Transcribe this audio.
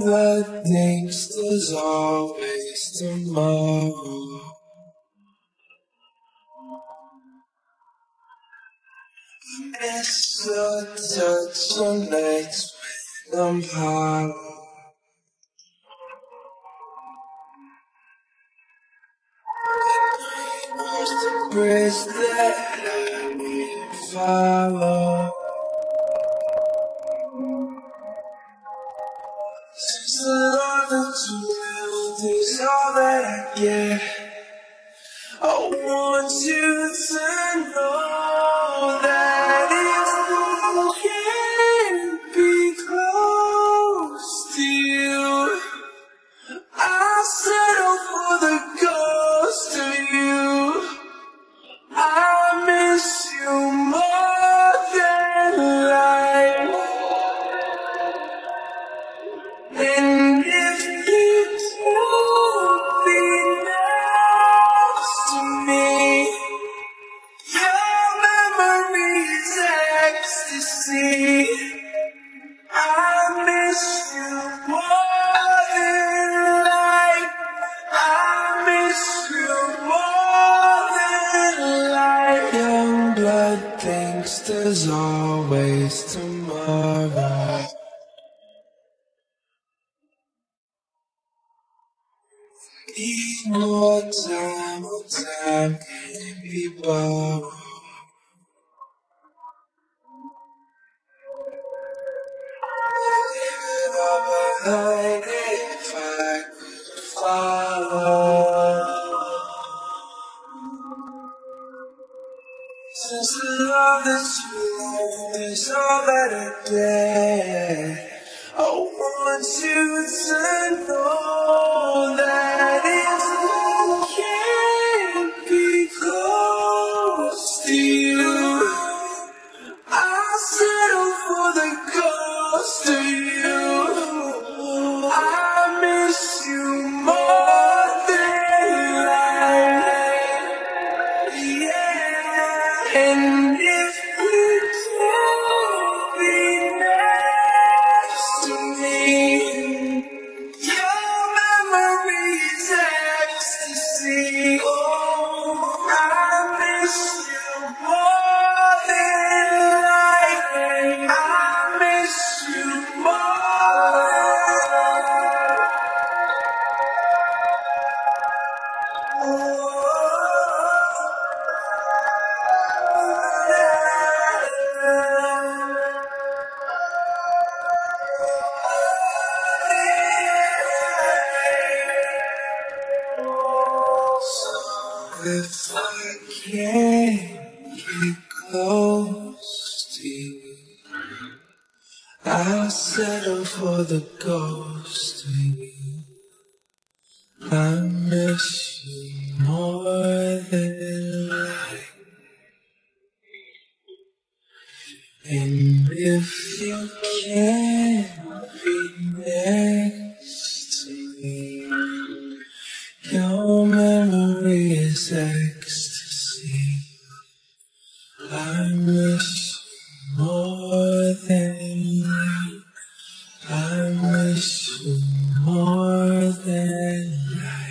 Blood thinks there's always. I miss your touch on nights when I'm the bridge that I follow. Get, I want you to know thinks there's always tomorrow. Need more time, more time can be borrowed. Leave it all behind love that is that I get, I want you to know that if I can't be And if If I can't get close to you, I'll settle for the ghost of you. I miss you more than life. And if you can't be next Ecstasy I miss more than life. I miss more than life.